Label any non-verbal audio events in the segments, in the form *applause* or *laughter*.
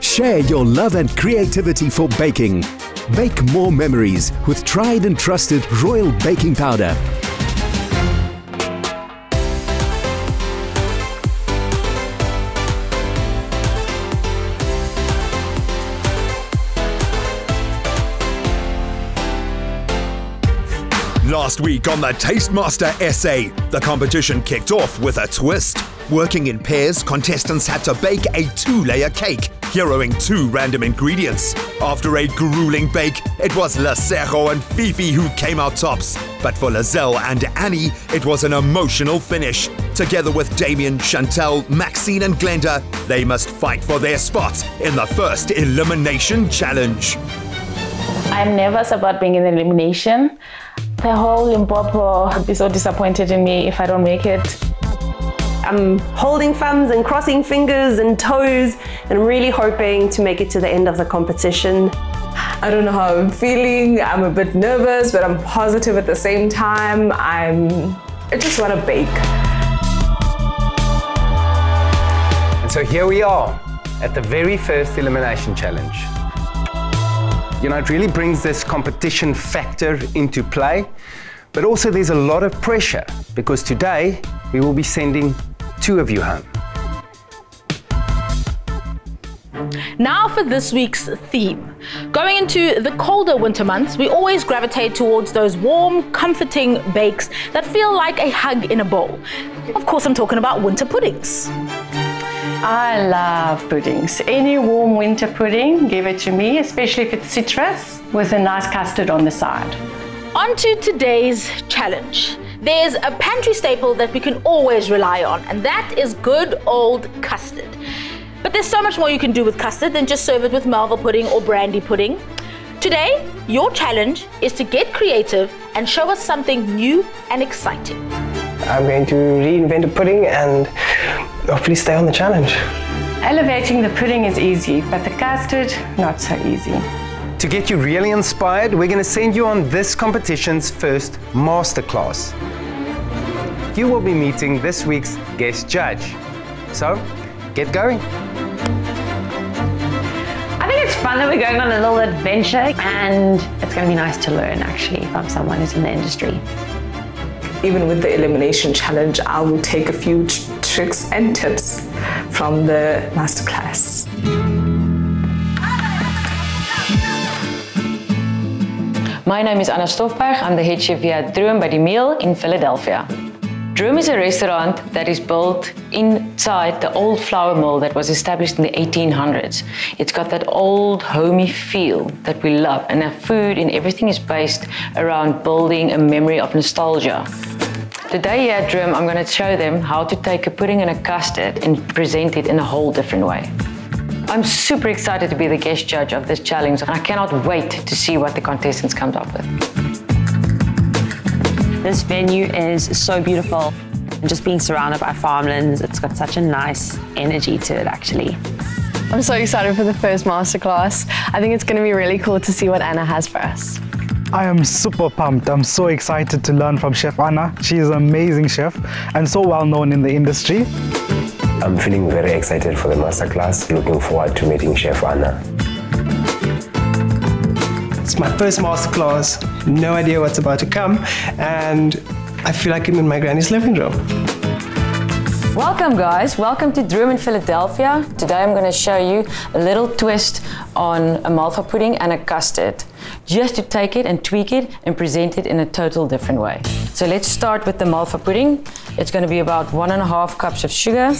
Share your love and creativity for baking. Bake more memories with tried and trusted Royal Baking Powder. Last week on the Tastemaster SA, the competition kicked off with a twist. Working in pairs, contestants had to bake a two layer cake, heroing two random ingredients. After a grueling bake, it was Lesego and Fifi who came out tops. But for Lizelle and Annie, it was an emotional finish. Together with Damien, Chantel, Maxine, and Glenda, they must fight for their spot in the first elimination challenge. I'm nervous about being in elimination. The whole Limpopo would be so disappointed in me if I don't make it. I'm holding thumbs and crossing fingers and toes and I'm really hoping to make it to the end of the competition. I don't know how I'm feeling. I'm a bit nervous, but I'm positive at the same time. I'm I just want to bake. And so here we are at the very first elimination challenge. You know, it really brings this competition factor into play, but also there's a lot of pressure because today we will be sending two of you home. Now for this week's theme. Going into the colder winter months, we always gravitate towards those warm, comforting bakes that feel like a hug in a bowl. Of course, I'm talking about winter puddings. I love puddings. Any warm winter pudding, give it to me, especially if it's citrus with a nice custard on the side. On to today's challenge. There's a pantry staple that we can always rely on, and that is good old custard. But there's so much more you can do with custard than just serve it with Malva pudding or brandy pudding. Today, your challenge is to get creative and show us something new and exciting. I'm going to reinvent a pudding and hopefully stay on the challenge. Elevating the pudding is easy, but the custard, not so easy. To get you really inspired, we're going to send you on this competition's first masterclass. You will be meeting this week's guest judge. So, get going. I think it's fun that we're going on a little adventure and it's going to be nice to learn actually from someone who's in the industry. Even with the elimination challenge, I will take a few tricks and tips from the masterclass. My name is Anna Stofberg. I'm the head chef here at Droom by the Meal in Philadelphia. Droom is a restaurant that is built inside the old flour mill that was established in the 1800s. It's got that old homey feel that we love, and our food and everything is based around building a memory of nostalgia. Today here at Droom, I'm going to show them how to take a pudding and a custard and present it in a whole different way. I'm super excited to be the guest judge of this challenge and I cannot wait to see what the contestants come up with. This venue is so beautiful. And just being surrounded by farmlands, it's got such a nice energy to it actually. I'm so excited for the first masterclass. I think it's going to be really cool to see what Anna has for us. I am super pumped. I'm so excited to learn from Chef Anna. She is an amazing chef and so well known in the industry. I'm feeling very excited for the masterclass. Looking forward to meeting Chef Anna. It's my first masterclass. No idea what's about to come, and I feel like I'm in my granny's living room. Welcome guys, welcome to Droom in Philadelphia. Today I'm going to show you a little twist on a malva pudding and a custard. Just to take it and tweak it and present it in a total different way. So let's start with the malva pudding. It's going to be about one and a half cups of sugar,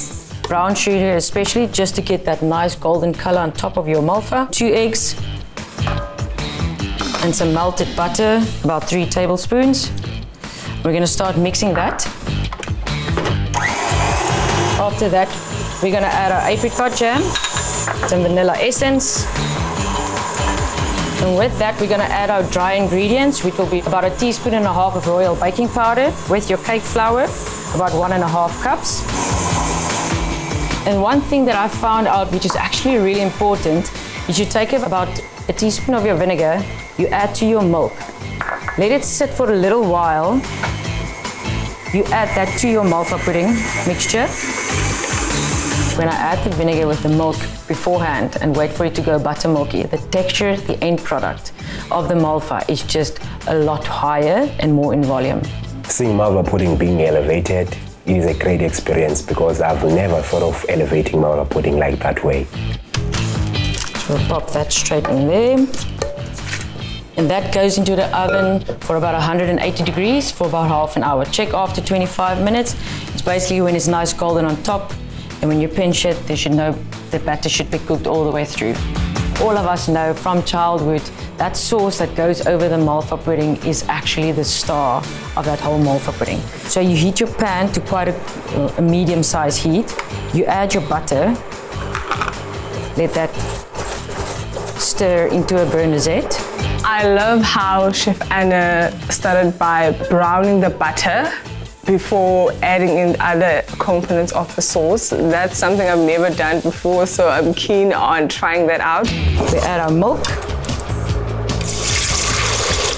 brown sugar especially, just to get that nice golden color on top of your malva. Two eggs and some melted butter, about three tablespoons. We're going to start mixing that. After that, we're going to add our apricot jam, some vanilla essence. And with that, we're going to add our dry ingredients, which will be about a teaspoon and a half of royal baking powder with your cake flour, about one and a half cups. And one thing that I found out, which is actually really important, is you take about a teaspoon of your vinegar, you add to your milk. Let it sit for a little while. You add that to your malva pudding mixture. when I add the vinegar with the milk beforehand and wait for it to go buttermilky, the texture, the end product of the malva is just a lot higher and more in volume. Seeing malva pudding being elevated is a great experience because I've never thought of elevating malva pudding like that way. We'll pop that straight in there. And that goes into the oven for about 180 degrees for about half an hour. Check after 25 minutes. It's basically when it's nice golden on top and when you pinch it, they should know the batter should be cooked all the way through. All of us know from childhood that sauce that goes over the malva pudding is actually the star of that whole malva pudding. So you heat your pan to quite a, a medium sized heat. You add your butter. Let that stir into a brunoise. I love how Chef Anna started by browning the butter before adding in other components of the sauce. That's something I've never done before, so I'm keen on trying that out. We add our milk.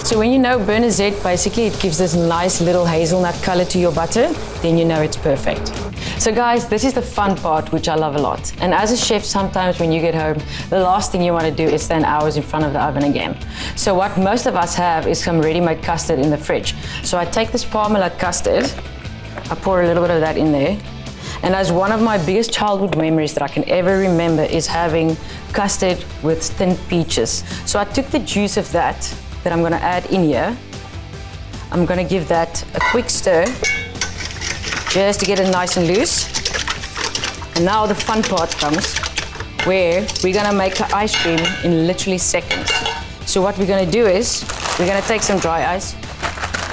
So when you know beurre noisette, basically it gives this nice little hazelnut color to your butter, then you know it's perfect. So guys, this is the fun part, which I love a lot. And as a chef, sometimes when you get home, the last thing you want to do is stand hours in front of the oven again. So what most of us have is some ready-made custard in the fridge. So I take this Parmalat custard, I pour a little bit of that in there, and as one of my biggest childhood memories that I can ever remember is having custard with thin peaches. So I took the juice of that that I'm gonna add in here. I'm gonna give that a quick stir just to get it nice and loose. And now the fun part comes where we're gonna make the ice cream in literally seconds. So what we're gonna do is we're gonna take some dry ice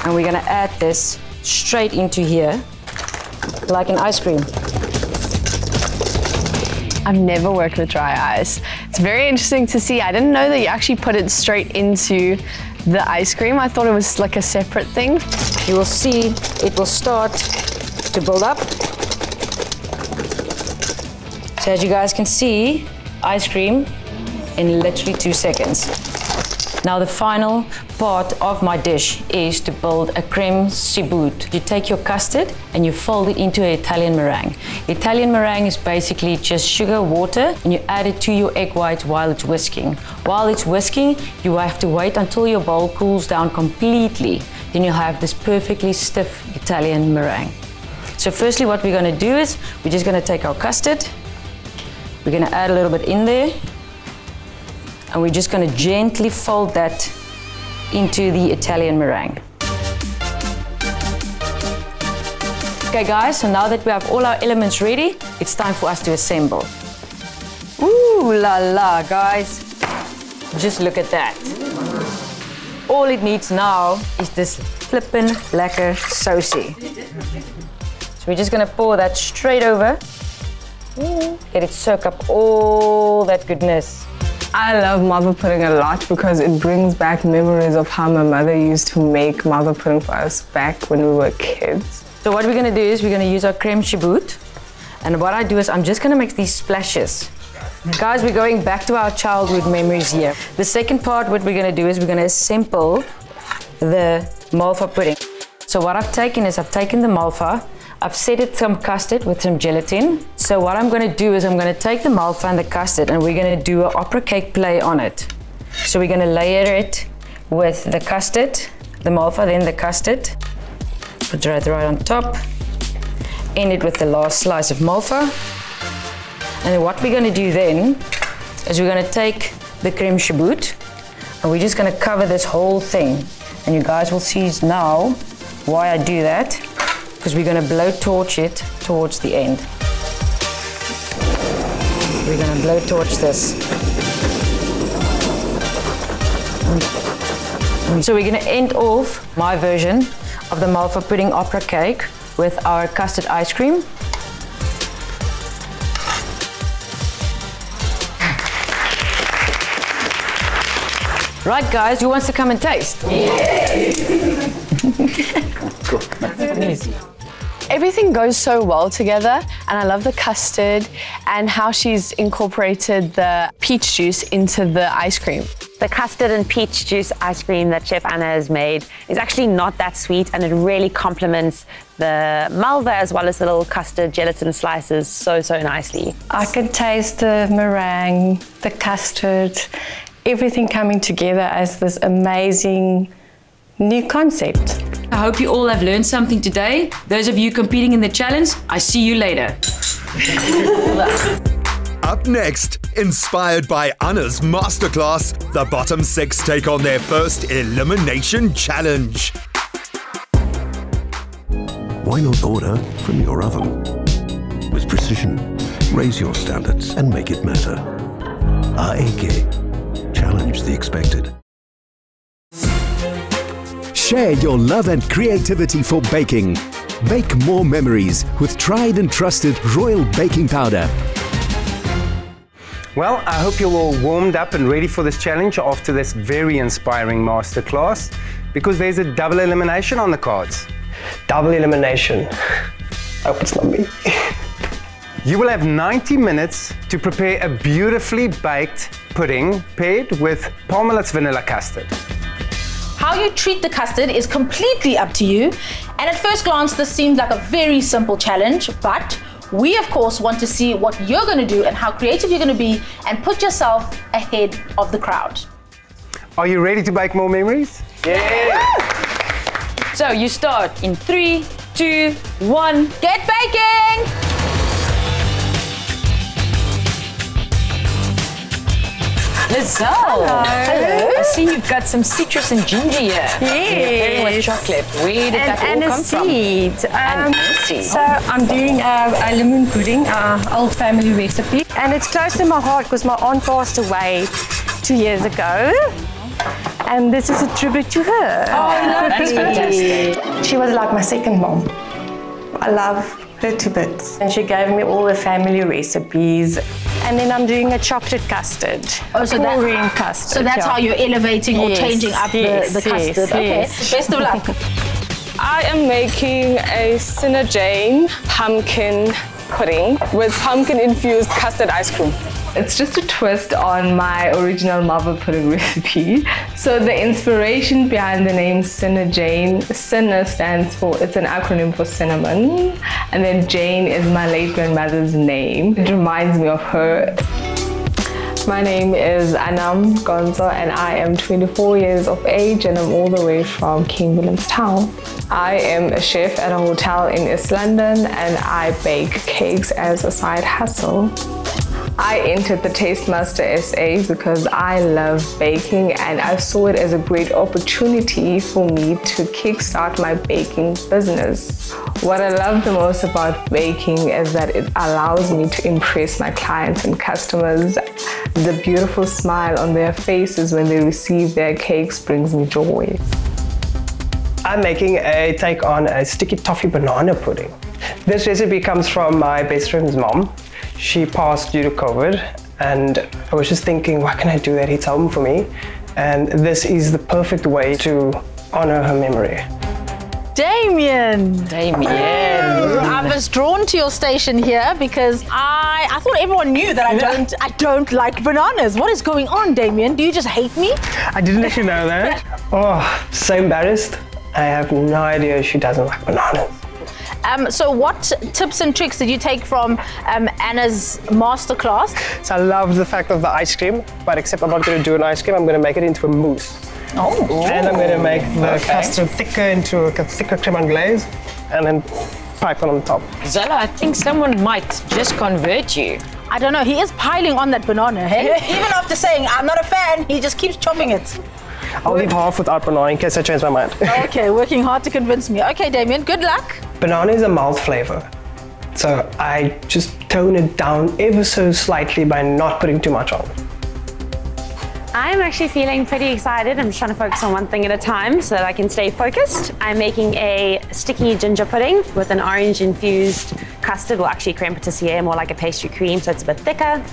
and we're gonna add this straight into here like an ice cream. I've never worked with dry ice. It's very interesting to see. I didn't know that you actually put it straight into the ice cream. I thought it was like a separate thing. You will see it will start to build up. So as you guys can see, ice cream in literally two seconds. Now the final part of my dish is to build a creme chiboust. You take your custard and you fold it into an Italian meringue. Italian meringue is basically just sugar, water, and you add it to your egg whites while it's whisking. While it's whisking, you have to wait until your bowl cools down completely. Then you'll have this perfectly stiff Italian meringue. So firstly, what we're gonna do is, we're just gonna take our custard, we're gonna add a little bit in there, and we're just going to gently fold that into the Italian meringue. Okay guys, so now that we have all our elements ready, it's time for us to assemble. Ooh la la, guys. Just look at that. All it needs now is this flippin' lekker saucy. So we're just gonna pour that straight over. Let it soak up all that goodness. I love malva pudding a lot because it brings back memories of how my mother used to make malva pudding for us back when we were kids. So what we're gonna do is we're gonna use our creme chiboust. And what I do is I'm just gonna make these splashes. Guys, we're going back to our childhood memories here. The second part, what we're gonna do is we're gonna assemble the malva pudding. So what I've taken is I've taken the malva, I've set it some custard with some gelatin. So what I'm gonna do is I'm gonna take the malva and the custard and we're gonna do an opera cake play on it. So we're gonna layer it with the custard, the malva, then the custard. Put it right on top. End it with the last slice of malva. And what we're gonna do then is we're gonna take the creme chiboust and we're just gonna cover this whole thing. And you guys will see now why I do that because we're going to blow torch it towards the end. We're going to blow torch this. So we're going to end off my version of the malva pudding opera cake with our custard ice cream. Right guys, who wants to come and taste? *laughs* Everything goes so well together, and I love the custard and how she's incorporated the peach juice into the ice cream. The custard and peach juice ice cream that Chef Anna has made is actually not that sweet and it really complements the malva as well as the little custard gelatin slices so, so nicely. I can taste the meringue, the custard, everything coming together as this amazing new concept. I hope you all have learned something today. Those of you competing in the challenge, I see you later. *laughs* Up next, inspired by Anna's masterclass, the bottom six take on their first elimination challenge. Why not order from your oven? With precision, raise your standards and make it matter. AEG. Challenge the expected. Share your love and creativity for baking. Bake more memories with tried and trusted Royal Baking Powder. Well, I hope you're all warmed up and ready for this challenge after this very inspiring masterclass because there's a double elimination on the cards. Double elimination. *laughs* I hope it's not me. *laughs* You will have 90 minutes to prepare a beautifully baked pudding paired with Parmalat's vanilla custard. How you treat the custard is completely up to you. And at first glance, this seems like a very simple challenge, but we of course want to see what you're going to do and how creative you're going to be and put yourself ahead of the crowd. Are you ready to bake more memories? So you start in three, two, one. Get baking! Lizelle. Hello. Hello. I see you've got some citrus and ginger here. Yes. With chocolate. Where did and, that all and come a seed. from? Um, and a seed. So I'm doing a, a lemon pudding, uh, old family recipe, and it's close to my heart because my aunt passed away two years ago. And this is a tribute to her. Oh, that's fantastic. She was like my second mom. I love to bits. And she gave me all the family recipes. And then I'm doing a chocolate custard. Oh, so that- Chlorine custard. So that's yeah. how you're elevating or Yes, changing up yes, the, the yes, custard. okay, yes. best of luck. *laughs* I am making a Cinnajane pumpkin pudding with pumpkin infused custard ice cream. It's just a twist on my original Malva pudding *laughs* recipe. So the inspiration behind the name Cinna Jane, Cinna stands for, it's an acronym for cinnamon. And then Jane is my late grandmother's name. It reminds me of her. My name is Anam Gonzo and I am 24 years of age and I'm all the way from King Williamstown. I am a chef at a hotel in East London and I bake cakes as a side hustle. I entered the Tastemaster SA because I love baking and I saw it as a great opportunity for me to kickstart my baking business. What I love the most about baking is that it allows me to impress my clients and customers. The beautiful smile on their faces when they receive their cakes brings me joy. I'm making a take on a sticky toffee banana pudding. This recipe comes from my best friend's mom. She passed due to COVID and I was just thinking, what can I do that hits home for me? And this is the perfect way to honor her memory. Damien. Damien. I was drawn to your station here because I I thought everyone knew that I don't I don't like bananas. What is going on, Damien? Do you just hate me? I didn't actually know that. *laughs* Oh, so embarrassed. I have no idea she doesn't like bananas. Um, so what tips and tricks did you take from um, Anna's masterclass? So I love the fact of the ice cream, but except I'm not going to do an ice cream, I'm going to make it into a mousse. Oh. And I'm going to make the Okay. custard thicker into a thicker creme anglaise, and then pipe it on top. Zella, I think someone might just convert you. I don't know. He is piling on that banana. Hey? *laughs* Even after saying I'm not a fan, he just keeps chopping it. I'll leave half without banana in case I change my mind. *laughs* okay, working hard to convince me. Okay, Damien, good luck. banana is a mild flavor. So I just tone it down ever so slightly by not putting too much on. I'm actually feeling pretty excited. I'm just trying to focus on one thing at a time so that I can stay focused. I'm making a sticky ginger pudding with an orange infused custard, well actually creme patissiere, more like a pastry cream, so it's a bit thicker.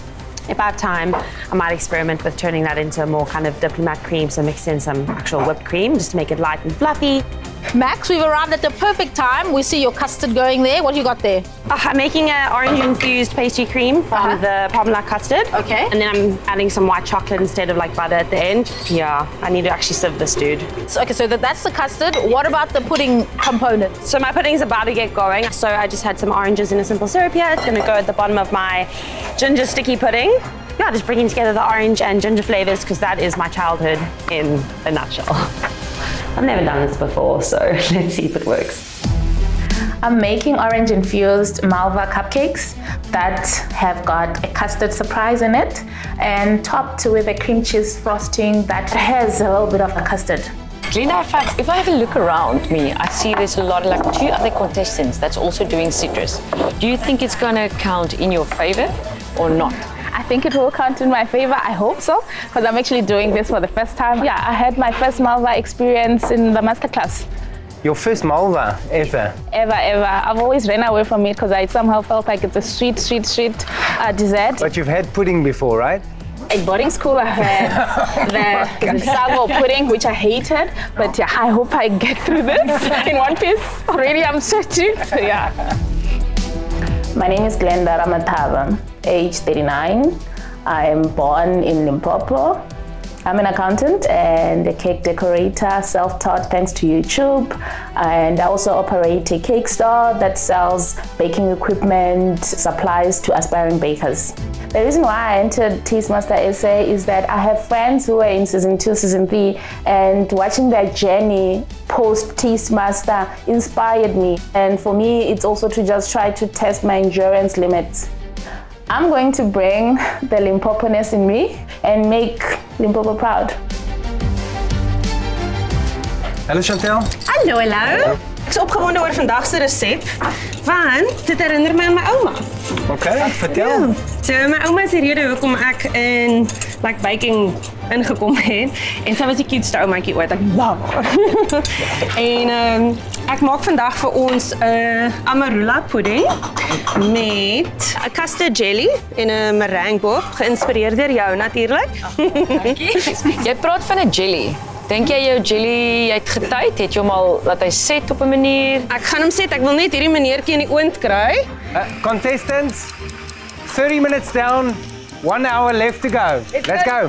If I have time, I might experiment with turning that into a more kind of diplomat cream, so mix in some actual whipped cream just to make it light and fluffy. Max, we've arrived at the perfect time. We see your custard going there. What do you got there? Uh, I'm making an orange infused pastry cream from the Parmalat custard. Okay. And then I'm adding some white chocolate instead of like butter at the end. Yeah, I need to actually serve this dude. So, okay, so that, that's the custard. What about the pudding component? So my pudding's about to get going. So I just had some oranges in a simple syrup here. It's gonna go at the bottom of my ginger sticky pudding. Yeah, just bringing together the orange and ginger flavors because that is my childhood in a nutshell. *laughs* I've never done this before, so *laughs* let's see if it works. I'm making orange infused Malva cupcakes that have got a custard surprise in it and topped with a cream cheese frosting that has a little bit of a custard. Glenda, if I, if I have a look around me, I see there's a lot of like two other contestants that's also doing citrus. Do you think it's gonna count in your favor or not? I think it will count in my favor. I hope so, because I'm actually doing this for the first time. Yeah, I had my first Malva experience in the masterclass. Your first Malva ever? Ever, ever. I've always ran away from it because I somehow felt like it's a sweet, sweet, sweet uh, dessert. But you've had pudding before, right? At boarding school, I had *laughs* the, the sago pudding, which I hated. But yeah, I hope I get through this in one piece. Already, I'm sweating. So yeah. My name is Glenda Ramatava, age 39. I'm born in Limpopo. I'm an accountant and a cake decorator, self-taught thanks to YouTube. And I also operate a cake store that sells baking equipment, supplies to aspiring bakers. The reason why I entered Tastemaster SA is that I have friends who are in season two, season three, and watching their journey post Tastemaster inspired me. And for me, it's also to just try to test my endurance limits. I'm going to bring the Limpopo-ness in me and make Limpopo proud. Hello, Chantel. Hello, hallo. Ek is opgewonde oor vandag se resep, want dit herinner my aan my ouma. Oké, vertel. So my ouma is die rede hoekom ek in like baking ingekom het en sy was die cutest oumaatjie ooit. Ek love haar. *laughs* en ehm ek maak vandag vir ons 'n uh, amarula pudding met 'n custard jelly en 'n meringue bob, geïnspireer deur jou natuurlik. *laughs* Jy praat van 'n jelly. Dink jy jou jelly het getyd? Het jy hom al laat hy set op 'n manier? Ek gaan hom set. Ek wil net hierdie meneertjie in die oond kry. Uh, contestants, 30 minutes down, one hour left to go. Let's go.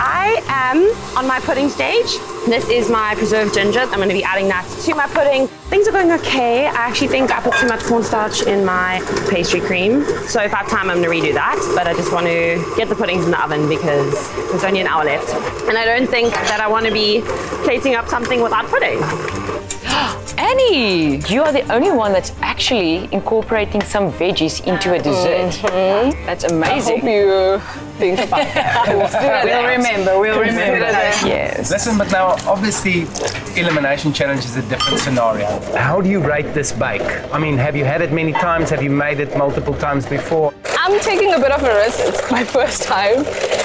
I am on my pudding stage. This is my preserved ginger. I'm going to be adding that to my pudding. Things are going okay. I actually think I put too much cornstarch in my pastry cream. So if I have time, I'm going to redo that. But I just want to get the puddings in the oven because there's only an hour left. And I don't think that I want to be plating up something without pudding. *gasps* Annie, you are the only one that's actually incorporating some veggies into a dessert. Mhm. That's amazing. I hope you think about that. *laughs* Consider we'll remember. We'll remember. that. Yes. Listen, but now obviously elimination challenge is a different scenario. How do you rate this bake? I mean, have you had it many times? Have you made it multiple times before? I'm taking a bit of a risk. It's my *laughs* first time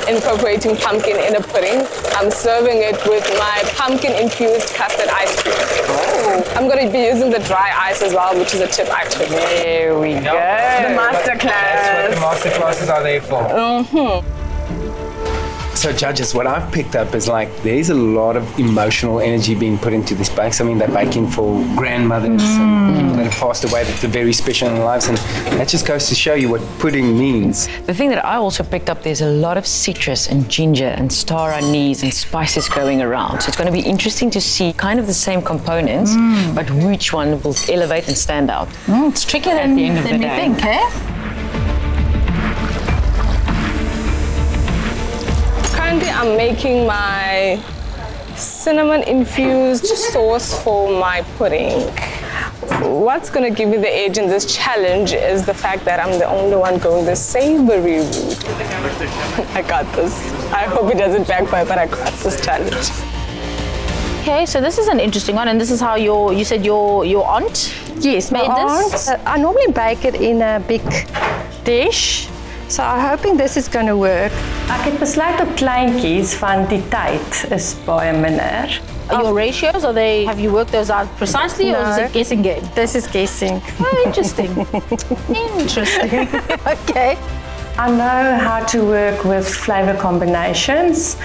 incorporating pumpkin in a pudding. I'm serving it with my pumpkin infused custard ice cream. I'm going to be using the dry ice as well, which is a tip I took. There we go. The master That's what the master classes are there for. Mm-hmm. So, judges, what I've picked up is like there's a lot of emotional energy being put into these bakes. I mean, they're baking for grandmothers and mm. people that have passed away that are very special in their lives, and that just goes to show you what pudding means. The thing that I also picked up, there's a lot of citrus and ginger and star anise and spices going around. So it's going to be interesting to see kind of the same components, mm. but which one will elevate and stand out. Mm, it's trickier than, the end of than the we day. think, eh? Currently, I'm making my cinnamon infused sauce for my pudding. What's going to give me the edge in this challenge is the fact that I'm the only one going the savory route. *laughs* I got this. I hope it doesn't backfire, but I got this challenge. Okay, so this is an interesting one, and this is how your you said your your aunt Yes, my made aunt. this. uh, I normally bake it in a big dish. So I'm hoping this is going to work. Ek het besluit op kleintjies van die tyd is baie minder. Are your ratios, are they, have you worked those out precisely or is it guessing game? This is guessing. Oh, interesting. *laughs* interesting. *laughs* okay. I know how to work with flavor combinations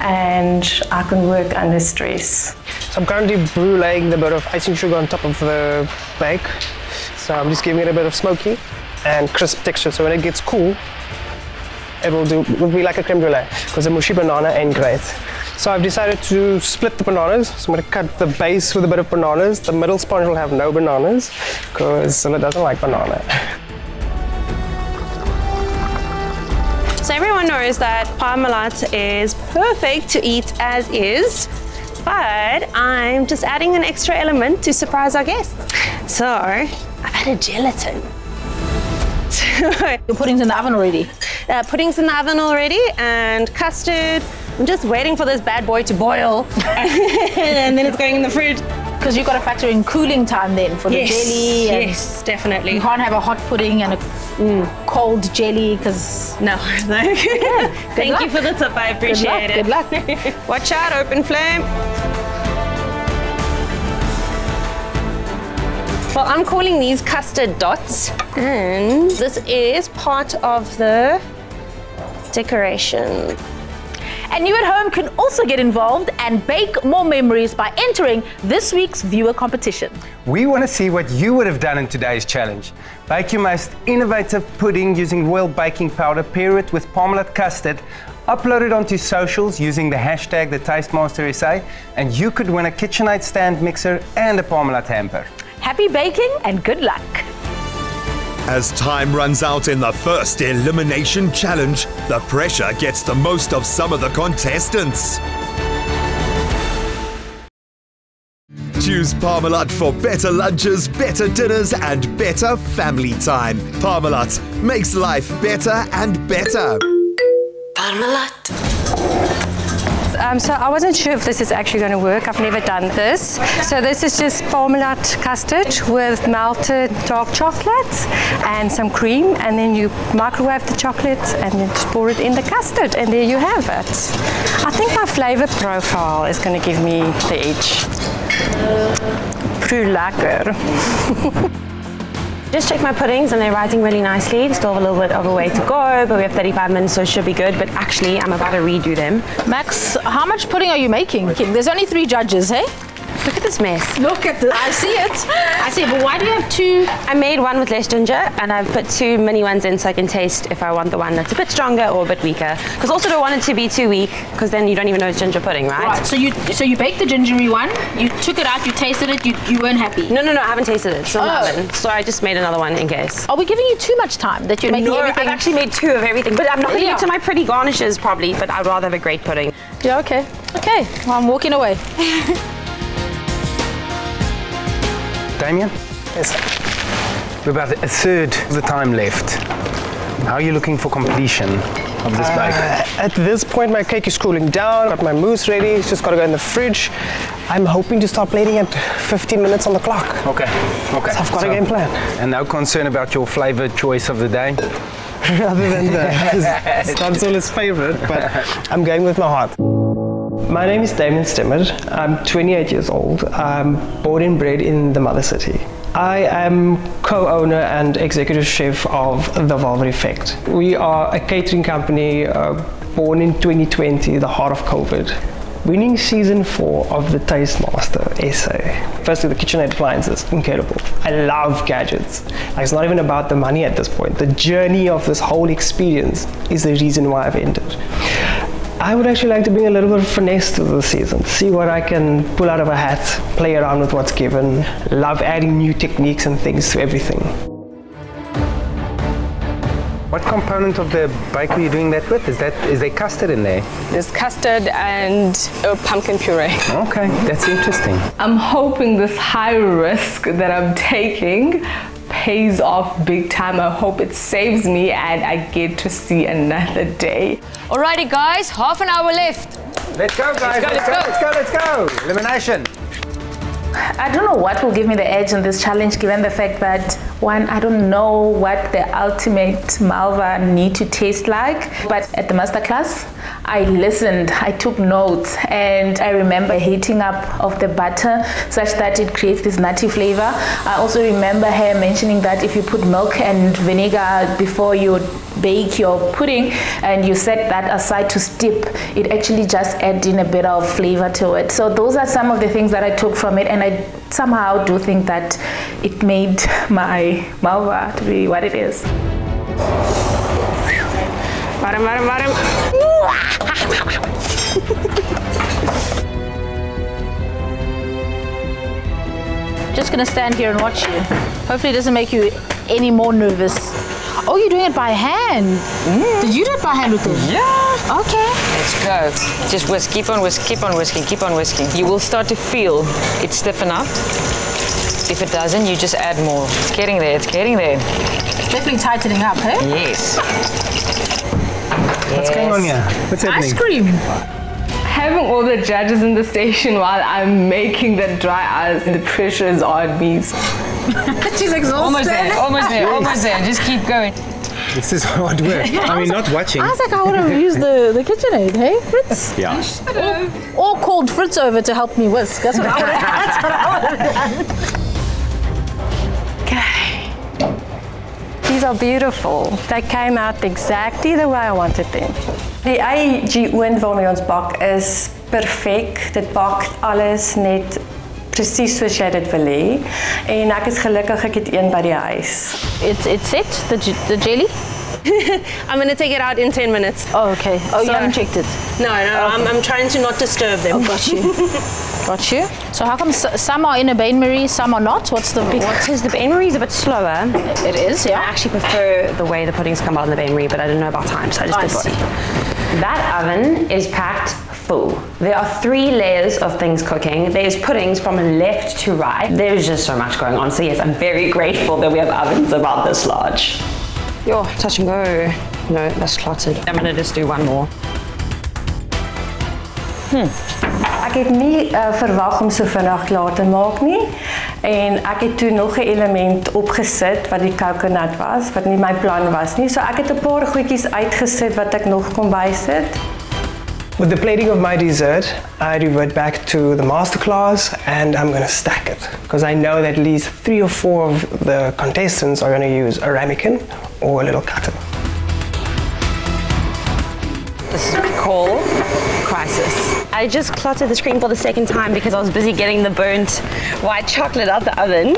and I can work under stress. So I'm currently bruleeing the bit of icing sugar on top of the bake. So I'm just giving it a bit of smoky and crisp texture. So when it gets cool, it will do will be like a creme brulee because the mushy banana ain't great. So I've decided to split the bananas. So I'm going to cut the base with a bit of bananas. The middle sponge will have no bananas because Zilla doesn't like banana. So everyone knows that Parmalat is perfect to eat as is, but I'm just adding an extra element to surprise our guests. So I've added gelatin. *laughs* Your pudding's in the oven already? Uh, pudding's in the oven already and custard. I'm just waiting for this bad boy to boil *laughs* and then it's going in the fridge. Because you've got to factor in cooling time then for the Yes, jelly. and yes, definitely. You can't have a hot pudding and a cold jelly because. No, *laughs* no. Thank luck. you for the tip, I appreciate Good luck, it. good luck. Watch out, open flame. Well, I'm calling these custard dots, and this is part of the decoration. And you at home can also get involved and bake more memories by entering this week's viewer competition. We want to see what you would have done in today's challenge. Bake your most innovative pudding using royal baking powder, pair it with Parmalat custard, upload it onto socials using the hashtag the Tastemaster and you could win a KitchenAid stand mixer and a Parmalat hamper. Happy baking and good luck. As time runs out in the first elimination challenge, the pressure gets the most of some of the contestants. Choose Parmalat for better lunches, better dinners, and better family time. Parmalat makes life better and better. Um, so I wasn't sure if this is actually going to work. I've never done this. So this is just Parmalat custard with melted dark chocolate and some cream, and then you microwave the chocolate and then just pour it in the custard, and there you have it. I think my flavor profile is going to give me the edge. Pru lekker. *laughs* Just checked my puddings and they're rising really nicely. Still have a little bit of a way to go, but we have 35 minutes, so it should be good. But actually, I'm about to redo them. Max, how much pudding are you making? There's only three judges, hey? Look at this mess. Look at this. I see it. I see it. But why do you have two? I made one with less ginger, and I've put two mini ones in so I can taste if I want the one that's a bit stronger or a bit weaker. Because also don't want it to be too weak, because then you don't even know it's ginger pudding, right? Right. So you so you baked the gingery one. You took it out. You tasted it. You you weren't happy. No, no, no, I haven't tasted it. Still Oh. haven't. So I just made another one in case. Are we giving you too much time that you're making no, everything? I've actually made two of everything, but I'm not going to Yeah. get to my pretty garnishes probably, but I'd rather have a great pudding. Yeah. Okay. Okay. Well, I'm walking away. *laughs* Damien? Yes. We're about a third of the time left. How are you looking for completion of this bake? Uh, at this point, my cake is cooling down. Got my mousse ready. It's just got to go in the fridge. I'm hoping to start plating at 15 minutes on the clock. Okay, okay. So I've got a game plan. And no concern about your flavor choice of the day? *laughs* Other than *laughs* that, it's not Zola's favorite, but I'm going with my heart. My name is Damien Stemmer. I'm 28 years old. I'm born and bred in the mother city. I am co-owner and executive chef of The Velvet Effect. We are a catering company uh, born in 2020, the heart of COVID. Winning season four of the Tastemaster SA. Firstly, the KitchenAid appliances, incredible. I love gadgets. Like, it's not even about the money at this point. The journey of this whole experience is the reason why I've entered. I would actually like to bring a little bit of finesse to the season, see what I can pull out of a hat, play around with what's given, love adding new techniques and things to everything. What component of the bake are you doing that with? Is that is there custard in there? There's custard and uh, pumpkin puree. Okay, that's interesting. I'm hoping this high risk that I'm taking pays off big time. I hope it saves me and I get to see another day. Alrighty, guys, half an hour left. Let's go, guys. Let's go, let's go, let's go, let's go. Elimination. I don't know what will give me the edge in this challenge given the fact that one, I don't know what the ultimate malva need to taste like, but at the masterclass, I listened, I took notes, and I remember heating up of the butter such that it creates this nutty flavor. I also remember her mentioning that if you put milk and vinegar before you bake your pudding and you set that aside to steep, it actually just adds in a bit of flavor to it. So those are some of the things that I took from it, and somehow do think that it made *laughs* my malva to be what it is. Bottom, bottom, bottom. Just gonna stand here and watch you. Hopefully, it doesn't make you any more nervous. Oh, you're doing it by hand. Mm. Did you do it by hand with it? Yeah. Okay. Let's go. Just whisk, keep on whisk, keep on whisking, keep on whisking. You will start to feel it stiffen up. If it doesn't, you just add more. It's getting there, it's getting there. It's definitely tightening up, hey? Yes. What's going on here? What's happening? Ice cream. Having all the judges in the station while I'm making the dry ice, the pressure is on me. *laughs* She's exhausted. Almost there, almost there, almost there. Just keep going. This is hard work. I mean, not watching. I was like, I want to use the, the KitchenAid, hey, Fritz? Yeah. Or, or called Fritz over to help me whisk. That's what I would *laughs* That's what I would have done. These are beautiful. They came out exactly the way I wanted them. Die AEG oond waarmee ons bak is perfek. Dit bak alles net presies soos jy dit wil hê. En ek is gelukkig ek het een by die huis. It's it's it the the jelly. *laughs* I'm going to take it out in 10 minutes. Oh, okay. Oh, you haven't checked it? No, no, I'm, I'm trying to not disturb them. Oh, got you. *laughs* got you. So how come s- some are in a bain marie, some are not? What's the big... What is the bain marie is a bit slower. It is, yeah. I actually prefer the way the puddings come out in the bain marie, but I don't know about time, so I just I did see. That oven is packed full. There are three layers of things cooking. There's puddings from left to right. There's just so much going on. So yes, I'm very *laughs* grateful that we have ovens about this large. Yo, touch and go. No, that's clotted. I'm gonna just do one more. Ek het nie uh, verwag om so vinnig klaar te maak nie. En ek het toe nog 'n element opgesit wat die coconut was, wat nie my plan was nie. So ek het 'n paar goedjies uitgesit wat ek nog kon bysit. With the plating of my dessert, I revert back to the masterclass and I'm going to stack it because I know that at least three or four of the contestants are going to use a ramekin or a little cutter. This is call crisis. I just cluttered the screen for the second time because I was busy getting the burnt white chocolate out of the oven.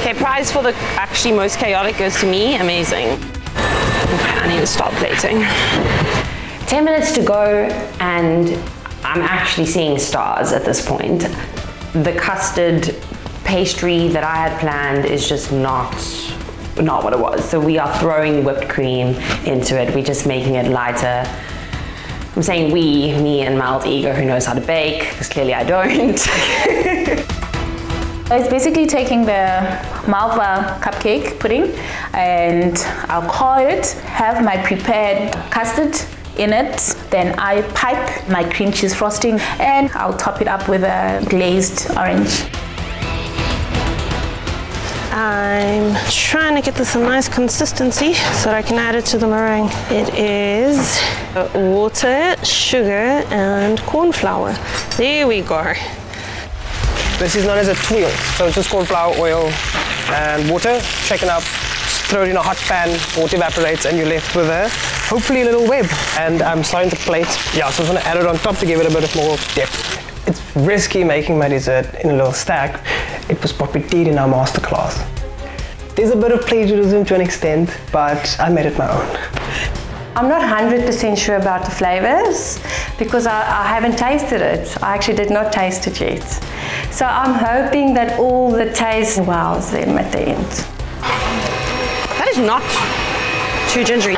Okay, prize for the actually most chaotic goes to me. Amazing. Okay, I need to stop plating. 10 minutes to go and I'm actually seeing stars at this point. The custard pastry that I had planned is just not not what it was. So we are throwing whipped cream into it. We're just making it lighter. I'm saying we, me and my old ego who knows how to bake, because clearly I don't. *laughs* It's basically taking the Malva cupcake pudding and I'll call it, have my prepared custard in it, then I pipe my cream cheese frosting and I'll top it up with a glazed orange. I'm trying to get this a nice consistency so that I can add it to the meringue. It is water, sugar, and corn flour. There we go. This is known as a tuile. So it's just corn flour, oil, and water, shaken up, throw it in a hot pan, water evaporates, and you're left with a hopefully a little web. And I'm starting to plate. Yeah, so I'm gonna add it on top to give it a bit of more depth. It's risky making my dessert in a little stack. It was what we did in our masterclass. There's a bit of plagiarism to an extent, but I made it my own. I'm not 100% sure about the flavors because I, I haven't tasted it. I actually did not taste it yet. So I'm hoping that all the taste wows them at the end. That is not too gingery.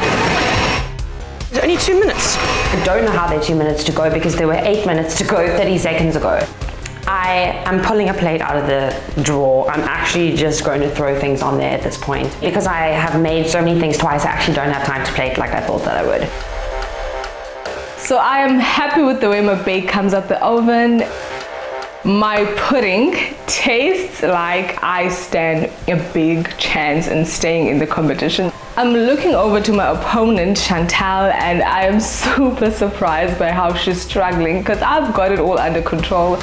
It's only two minutes. I don't know how they're two minutes to go because there were eight minutes to go 30 seconds ago. I am pulling a plate out of the drawer. I'm actually just going to throw things on there at this point. Because I have made so many things twice, I actually don't have time to plate like I thought that I would. So I am happy with the way my bake comes out the oven. My pudding tastes like I stand a big chance in staying in the competition. I'm looking over to my opponent, Chantal, and I am *laughs* super surprised by how she's struggling because I've got it all under control.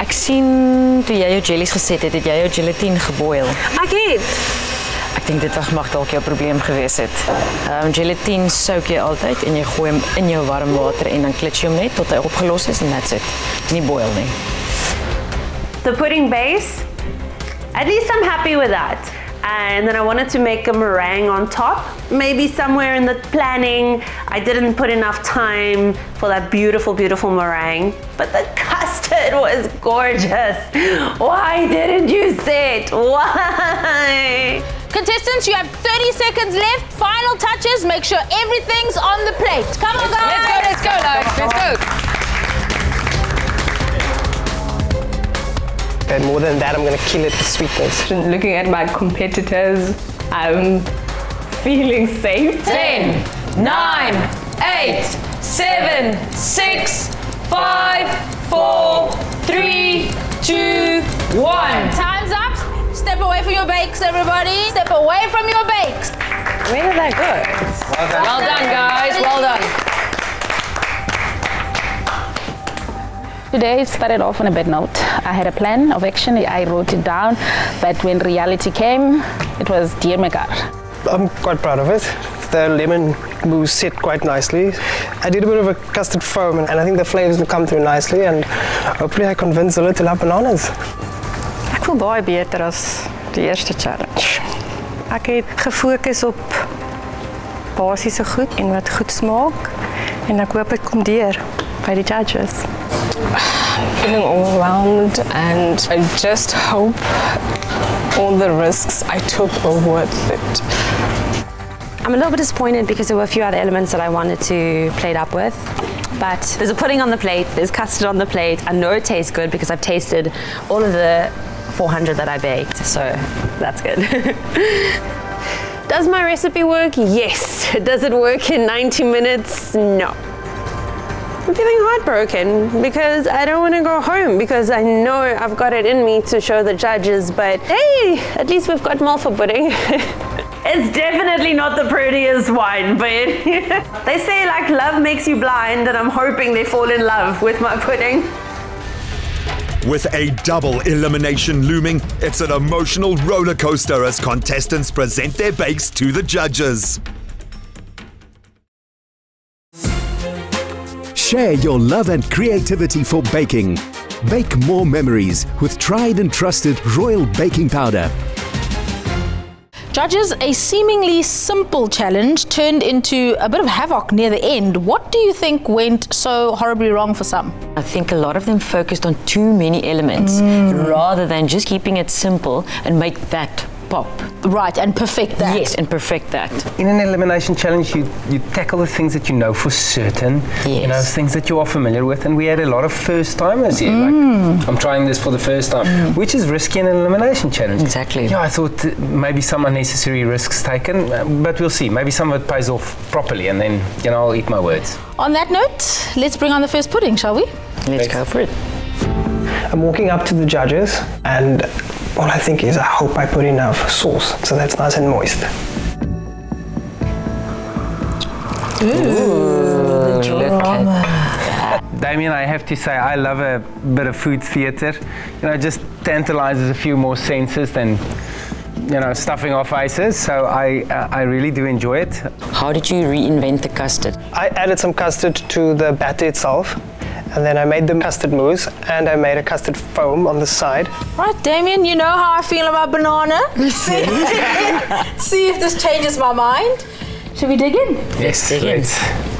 Ek sien toe jy jou jellies geset het, het jy jou gelatine geboil. Ek het. Ek dink dit mag dalk jou probleem gewees het. Ehm um, gelatine soak jy altyd en jy gooi hom in jou warm water en dan klits jy hom net tot hy opgelos is en that's it. Nie boil. The pudding base, at least I'm happy with that. And then I wanted to make a meringue on top. Maybe somewhere in the planning, I didn't put enough time for that beautiful, beautiful meringue. But the custard was gorgeous. Why didn't you sit? *laughs* Why? Contestants, you have 30 seconds left. Final touches. Make sure everything's on the plate. Come on, guys. Let's go, let's go, guys. Let's go. And more than that, I'm going to kill it with sweetness. Looking at my competitors, I'm feeling safe. 10, 9, 8, 7, 6, 5, 4, 3, 2, 1. Time's up. Step away from your bakes, everybody. Step away from your bakes. Where did that go? Well done, well done guys. Well done. Today started off on a bad note. I had a plan of action, I wrote it down, but when reality came, it was dear my God. I'm quite proud of it. The lemon mousse set quite nicely. I did a bit of a custard foam and I think the flavors will come through nicely and hopefully I convince Zola to love bananas. Ek voel baie beter as die eerste challenge. Ek het gefokus op basiese goed en wat goed smaak en ek hoop dit kom deur by die judges. feeling overwhelmed and I just hope all the risks I took were worth it. I'm a little bit disappointed because there were a few other elements that I wanted to plate up with. But there's a pudding on the plate, there's custard on the plate. I know it tastes good because I've tasted all of the 400 that I baked, so that's good. *laughs* Does my recipe work? Yes. *laughs* Does it work in 90 minutes? No. I'm feeling heartbroken because I don't want to go home because I know I've got it in me to show the judges, but hey, at least we've got Malva pudding. *laughs* it's definitely not the prettiest wine, but they say like love makes you blind, and I'm hoping they fall in love with my pudding. With a double elimination looming, it's an emotional roller coaster as contestants present their bakes to the judges. Share your love and creativity for baking. Bake more memories with tried and trusted Royal Baking Powder. Judges, a seemingly simple challenge turned into a bit of havoc near the end. What do you think went so horribly wrong for some? I think a lot of them focused on too many elements Mm. rather than just keeping it simple and make that pop. Right, and perfect that. Yes, and perfect that. In an elimination challenge, you, you tackle the things that you know for certain, yes. you know, things that you are familiar with, and we had a lot of first timers here. Mm. Like, I'm trying this for the first time, which is risky in an elimination challenge. Exactly. Yeah, I thought maybe some unnecessary risks taken, uh, but we'll see. Maybe some of it pays off properly, and then, you know, I'll eat my words. On that note, let's bring on the first pudding, shall we? Let's go for it. I'm walking up to the judges and all I think is I hope I put enough sauce so that's nice and moist. Ooh, look Damien, I have to say, I love a bit of food theatre. You know, it just tantalizes a few more senses than, you know, stuffing our faces. So I, uh, I really do enjoy it. How did you reinvent the custard? I added some custard to the batter itself and then I made the custard mousse and I made a custard foam on the side. Right, Damien, you know how I feel about banana. *laughs* See, see if this changes my mind. Should we dig in? Yes, dig in. let's.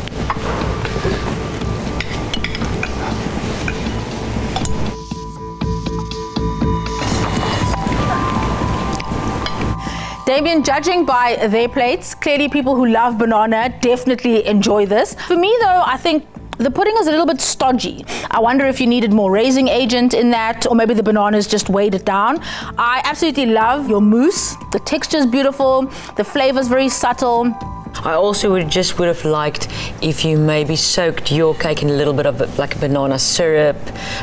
Damien, judging by their plates, clearly people who love banana definitely enjoy this. For me, though, I think the pudding is a little bit stodgy. I wonder if you needed more raising agent in that, or maybe the bananas just weighed it down. I absolutely love your mousse. The texture is beautiful, the flavor is very subtle. I also would just would have liked if you maybe soaked your cake in a little bit of like a banana syrup,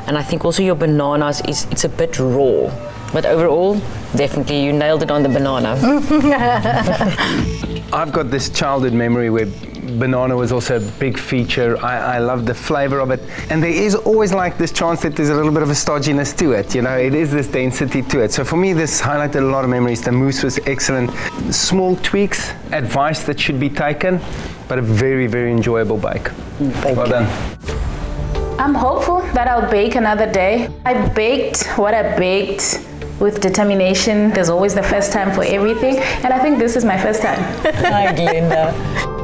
and I think also your bananas is it's a bit raw. But overall, definitely you nailed it on the banana. *laughs* *laughs* I've got this childhood memory where banana was also a big feature. I, I love the flavor of it. And there is always like this chance that there's a little bit of a stodginess to it. You know, it is this density to it. So for me, this highlighted a lot of memories. The mousse was excellent. Small tweaks, advice that should be taken, but a very, very enjoyable bake. Thank well you. done. I'm hopeful that I'll bake another day. I baked what I baked with determination. There's always the first time for everything, and I think this is my first time. Hi, Glenda. *laughs*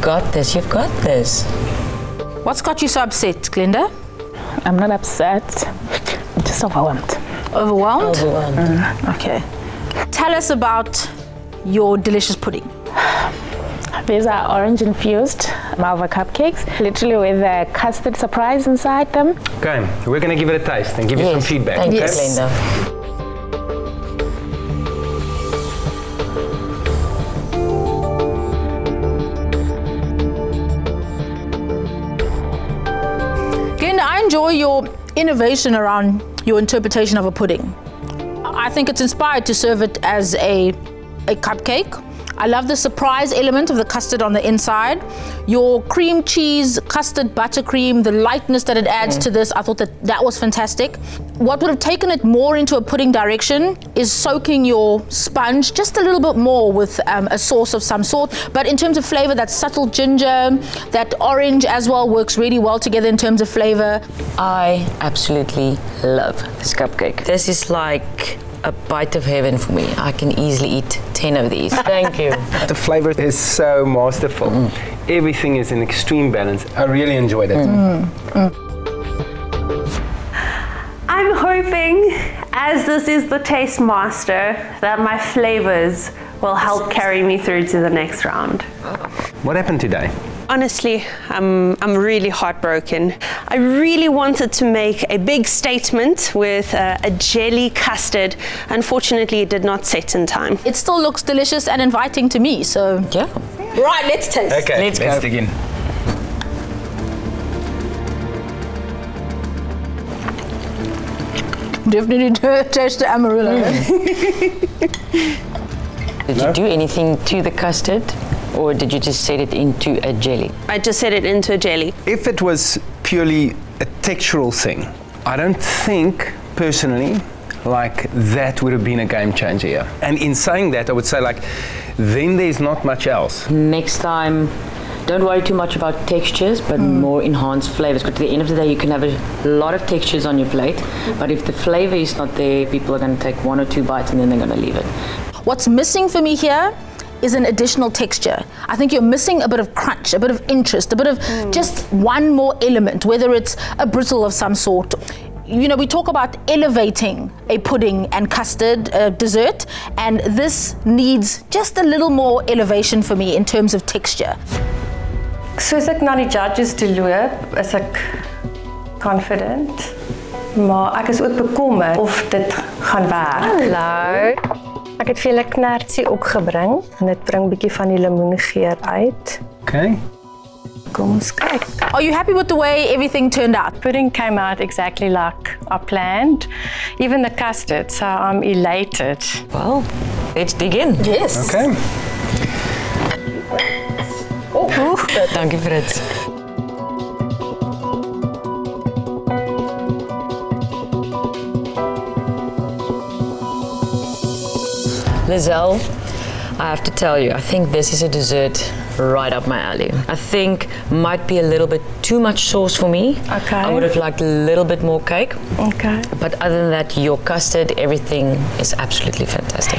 You've got this, you've got this. What's got you so upset, Glenda? I'm not upset, I'm just overwhelmed. Overwhelmed? Overwhelmed. Mm, okay. Tell us about your delicious pudding. These are orange infused Malva cupcakes, literally with a custard surprise inside them. Okay, we're going to give it a taste and give you some feedback. thank you, okay? Glenda. Glenda, innovation around your interpretation of a pudding. I think it's inspired to serve it as a, a cupcake. I love the surprise element of the custard on the inside. Your cream cheese, custard buttercream, the lightness that it adds Mm. to this, I thought that that was fantastic. What would have taken it more into a pudding direction is soaking your sponge just a little bit more with um, a sauce of some sort. But in terms of flavor, that subtle ginger, that orange as well works really well together in terms of flavor. I absolutely love this cupcake. This is like a bite of heaven for me. I can easily eat 10 of these. Thank you. *laughs* The flavor is so masterful. Mm. Everything is in extreme balance. I really enjoyed it. Mm. Mm, I'm hoping, as this is the taste master, that my flavors will help carry me through to the next round. What happened today? Honestly, I'm, I'm really heartbroken. I really wanted to make a big statement with uh, a jelly custard. Unfortunately, it did not set in time. It still looks delicious and inviting to me, so. Yeah. Right, let's taste. Okay, let's, dig in. Definitely *laughs* taste the Amarula. *laughs* Did you do anything to the custard or did you just set it into a jelly? I just set it into a jelly. If it was purely a textural thing, I don't think personally like that would have been a game changer here. And in saying that, I would say like then there's not much else. Next time, don't worry too much about textures, but mm. more enhanced flavors. Because at the end of the day, you can have a lot of textures on your plate, but if the flavor is not there, people are going to take one or two bites and then they're going to leave it. What's missing for me here is an additional texture. I think you're missing a bit of crunch, a bit of interest, a bit of just one more element, whether it's a brittle of some sort. You know, we talk about elevating a pudding and custard uh, dessert, and this needs just a little more elevation for me in terms of texture. Soos ek na die judges toe loop, is ek confident. Maar ek is ook bekommerd of dit gaan werk. Hallo. Ek het vir julle knertsie opgebring en dit bring bietjie van die lemoengeur uit. Okay. Kom ons kyk. Are you happy with the way everything turned out? Pudding came out exactly like I planned. Even the custard, so I'm elated. Well, let's dig in. Yes. Okay. Dankie Fritz. Lizelle, I have to tell you, I think this is a dessert right up my alley. I think might be a little bit too much sauce for me. Okay. I would have liked a little bit more cake. Okay. But other than that, your custard, everything is absolutely fantastic.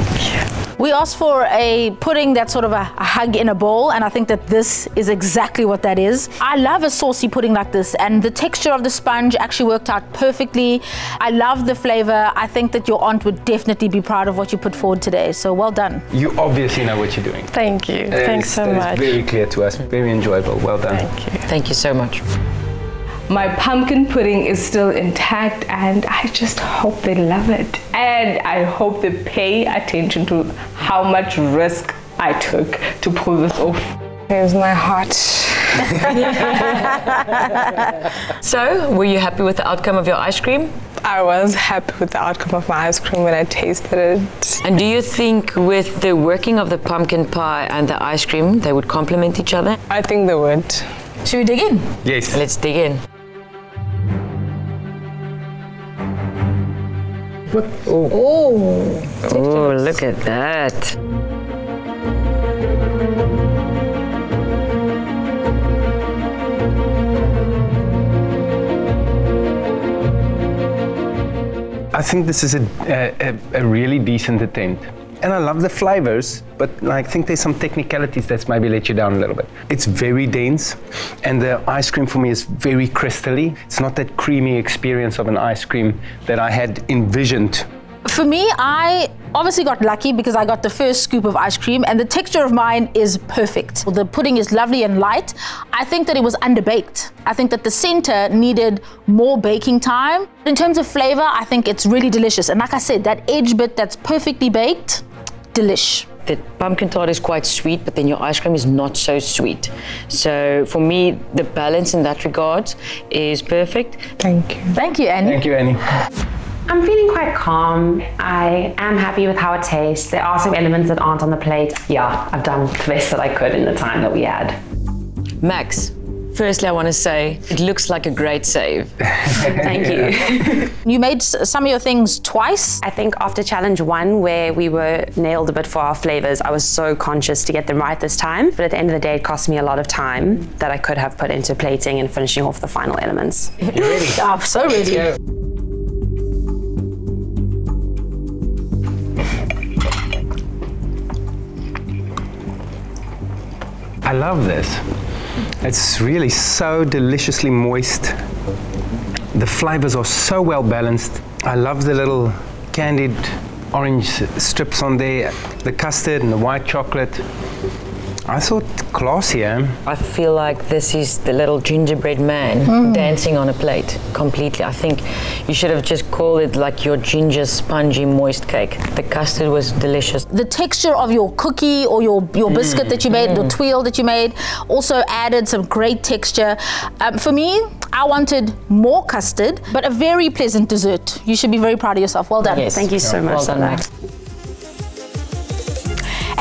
We asked for a pudding that's sort of a, a hug in a bowl, and I think that this is exactly what that is. I love a saucy pudding like this, and the texture of the sponge actually worked out perfectly. I love the flavor. I think that your aunt would definitely be proud of what you put forward today, so well done. You obviously know what you're doing. Thank you. That Thanks is- so that is much. very clear to us. Very enjoyable. Well done. Thank you. Thank you so much. My pumpkin pudding is still intact and I just hope they love it. And I hope they pay attention to how much risk I took to pull this off. Here's my heart. *laughs* So, were you happy with the outcome of your ice cream? I was happy with the outcome of my ice cream when I tasted it. And do you think with the working of the pumpkin pie and the ice cream, they would complement each other? I think they would. Should we dig in? Yes. Let's dig in. Oh. oh. Oh, look at that. I think this is a, a, a really decent attempt. And I love the flavors, but I think there's some technicalities that's maybe let you down a little bit. It's very dense, and the ice cream for me is very crystally. It's not that creamy experience of an ice cream that I had envisioned For me, I obviously got lucky because I got the first scoop of ice cream and the texture of mine is perfect. The pudding is lovely and light. I think that it was underbaked. I think that the center needed more baking time. In terms of flavor, I think it's really delicious. And like I said, that edge bit that's perfectly baked, delish. The pumpkin tart is quite sweet, but then your ice cream is not so sweet. So for me, the balance in that regard is perfect. Thank you. Thank you, Annie. Thank you, Annie. I'm feeling quite calm. I am happy with how it tastes. There are some elements that aren't on the plate. Yeah, I've done the best that I could in the time that we had. Max, firstly, I want to say it looks like a great save. *laughs* Thank you. *laughs* You made some of your things twice. I think after challenge one, where we were nailed a bit for our flavors, I was so conscious to get them right this time. But at the end of the day, it cost me a lot of time that I could have put into plating and finishing off the final elements. You ready? *laughs* I'm so ready. I love this. It's really so deliciously moist. The flavors are so well balanced. I love the little candied orange strips on there, the custard and the white chocolate. I thought classy? I feel like this is the little gingerbread man Mm. dancing on a plate completely. I think you should have just called it like your ginger spongy moist cake. The custard was delicious. The texture of your cookie or your, your biscuit that you made, the twirl that you made, also added some great texture. Um, for me, I wanted more custard, but a very pleasant dessert. You should be very proud of yourself. Well done. Yes. Thank you so Yeah, much. well done, Stella. Max.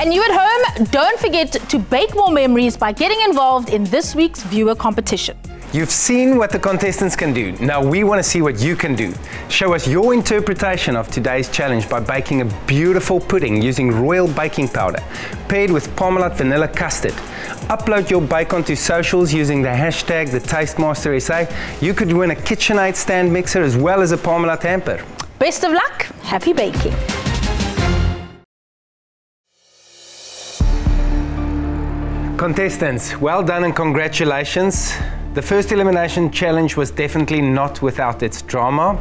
And you at home, don't forget to bake more memories by getting involved in this week's viewer competition. You've seen what the contestants can do. Now we want to see what you can do. Show us your interpretation of today's challenge by baking a beautiful pudding using royal baking powder, paired with Parmalat vanilla custard. Upload your bake onto socials using the hashtag the TasteMasterSA. You could win a KitchenAid stand mixer as well as a Parmalat hamper. Best of luck, happy baking. Contestants, well done and congratulations. The first elimination challenge was definitely not without its drama,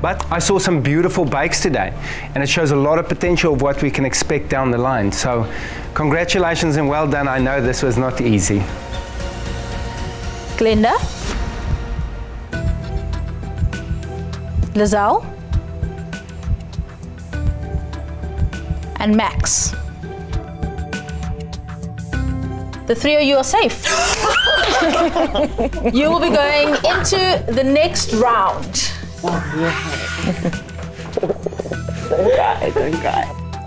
but I saw some beautiful bikes today, and it shows a lot of potential of what we can expect down the line. So, congratulations and well done. I know this was not easy. Glenda. Lizelle. And Max. The three of you are safe. *laughs* you will be going into the next round.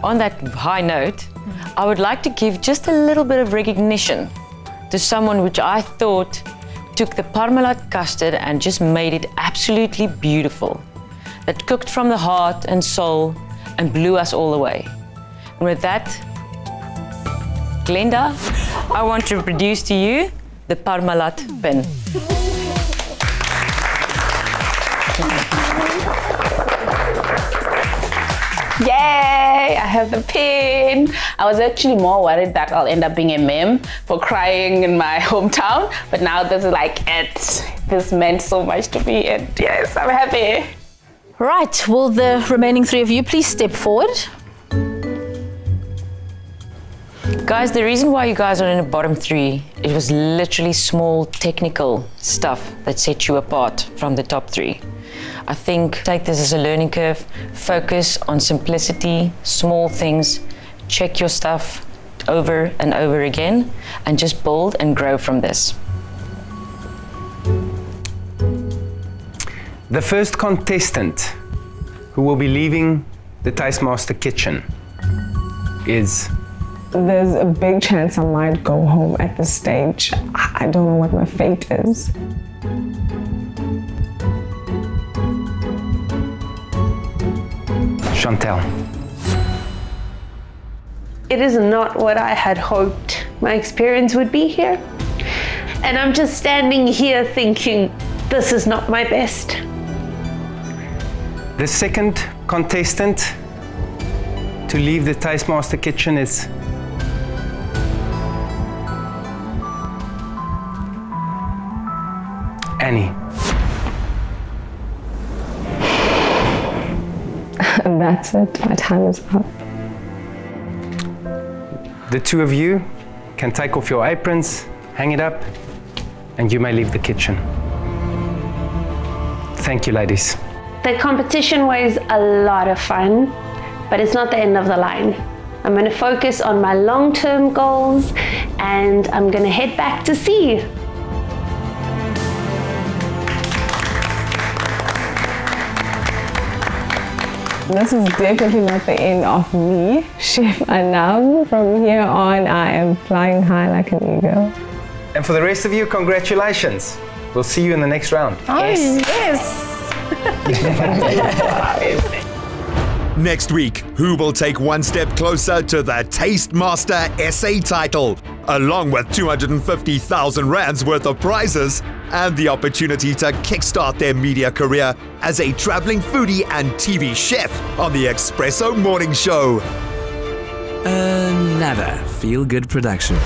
On that high note, I would like to give just a little bit of recognition to someone which I thought took the Parmalat custard and just made it absolutely beautiful. That cooked from the heart and soul and blew us all away. And with that, Glenda, I want to produce to you the Parmalat pen. Yay! I have the pin. I was actually more worried that I'll end up being a meme for crying in my *laughs* hometown, but now this is like it. This meant so much to me, and yes, I'm happy. Right, will the remaining three of you please step forward? Guys, the reason why you guys are in the bottom three, it was literally small technical stuff that set you apart from the top three. I think take this as a learning curve, focus on simplicity, small things, check your stuff over and over again, and just build and grow from this. The first contestant who will be leaving the Tastemaster kitchen is There's a big chance I might go home at this stage. I I don't know what my fate is. Chantel. It is not what I had hoped my experience would be here. And I'm just standing here thinking, this is not my best. The second contestant to leave the Tastemaster kitchen is Annie. *laughs* That's it. My time is up. The two of you can take off your aprons, hang it up, and you may leave the kitchen. Thank you, ladies. The competition was a lot of fun, but it's not the end of the line. I'm going to focus on my long term goals and I'm going to head back to sea. This is definitely not the end of me, *laughs* Chef Anam. From here on, I am flying high like an eagle. And for the rest of you, congratulations. We'll see you in the next round. yes. *laughs* Next week, who will take one step closer to the Taste Master SA title, along with 250,000 rands worth of prizes and the opportunity to kickstart their media career as a traveling foodie and TV chef on the Expresso Morning Show. Another feel good production.